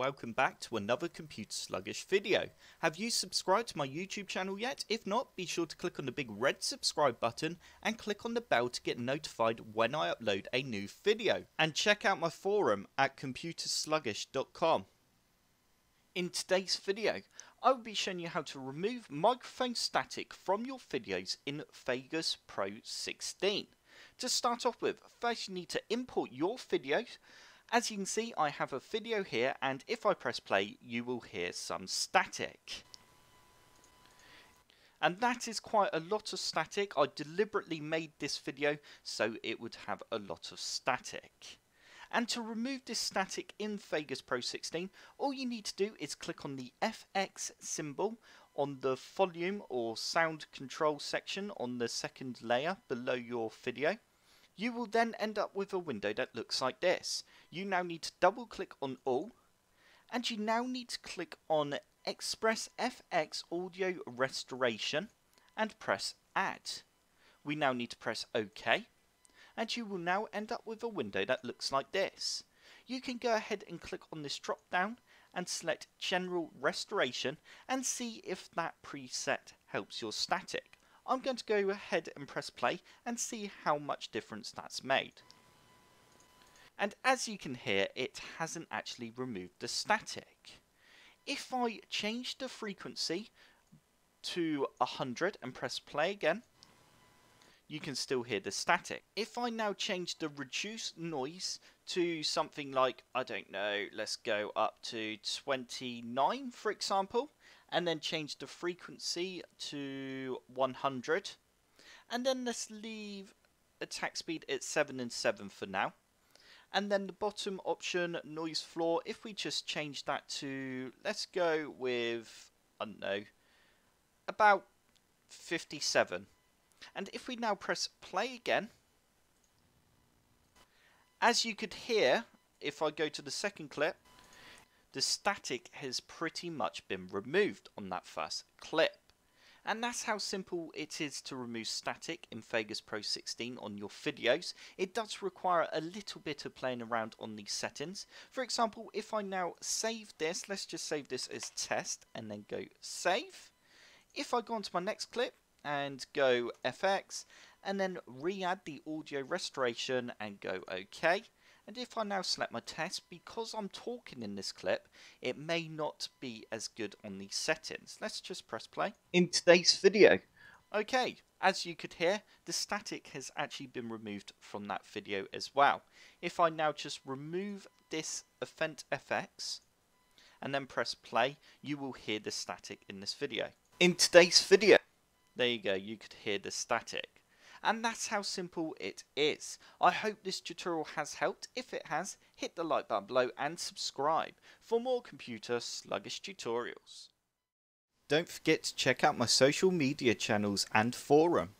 welcome back to another Computer Sluggish video. Have you subscribed to my YouTube channel yet? If not, be sure to click on the big red subscribe button and click on the bell to get notified when I upload a new video. And check out my forum at computersluggish.com. In today's video, I will be showing you how to remove microphone static from your videos in Vegas Pro 16. To start off with, first you need to import your videos as you can see, I have a video here, and if I press play, you will hear some static. And that is quite a lot of static. I deliberately made this video so it would have a lot of static. And to remove this static in Vegas Pro 16, all you need to do is click on the FX symbol on the volume or sound control section on the second layer below your video. You will then end up with a window that looks like this. You now need to double click on all and you now need to click on Express FX Audio Restoration and press Add. We now need to press OK and you will now end up with a window that looks like this. You can go ahead and click on this drop down and select General Restoration and see if that preset helps your static. I'm going to go ahead and press play and see how much difference that's made. And as you can hear, it hasn't actually removed the static. If I change the frequency to 100 and press play again, you can still hear the static. If I now change the reduced noise to something like, I don't know, let's go up to 29 for example, and then change the frequency to 100 and then let's leave attack speed at 7 and 7 for now. And then the bottom option noise floor if we just change that to let's go with I don't know about 57 and if we now press play again as you could hear if I go to the second clip the static has pretty much been removed on that first clip. And that's how simple it is to remove static in Vegas Pro 16 on your videos. It does require a little bit of playing around on these settings. For example, if I now save this, let's just save this as test and then go save. If I go on to my next clip and go FX and then re-add the audio restoration and go OK, and if I now select my test, because I'm talking in this clip, it may not be as good on these settings. Let's just press play. In today's video, okay, as you could hear, the static has actually been removed from that video as well. If I now just remove this Event FX and then press play, you will hear the static in this video. In today's video, there you go, you could hear the static. And that's how simple it is. I hope this tutorial has helped. If it has, hit the like button below and subscribe for more computer sluggish tutorials. Don't forget to check out my social media channels and forum.